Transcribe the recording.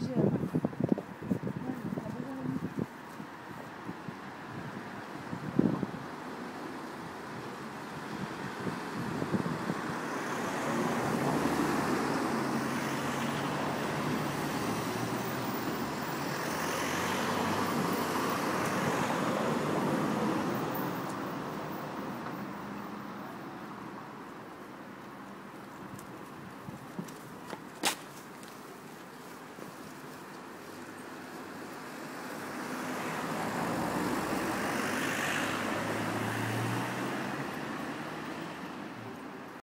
Yeah.